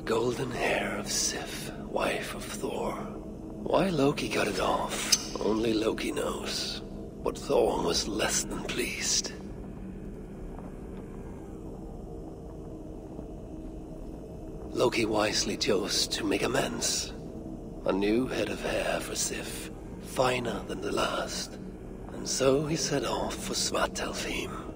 golden hair of Sif, wife of Thor. Why Loki cut it off, only Loki knows. But Thor was less than pleased. Loki wisely chose to make amends. A new head of hair for Sif, finer than the last. And so he set off for Svartalfheim.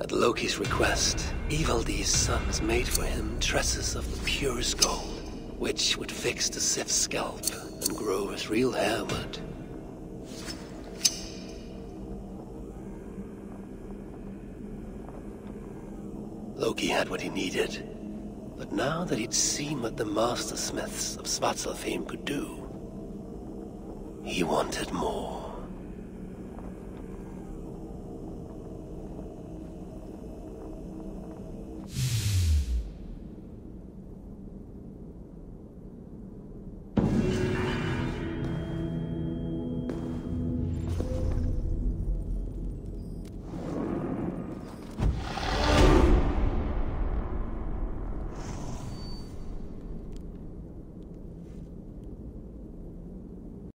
At Loki's request, Ivaldi's sons made for him tresses of the purest gold, which would fix the Sif's scalp and grow as real hair would. Loki had what he needed. But now that he'd seen what the master smiths of Svartalfheim could do, he wanted more.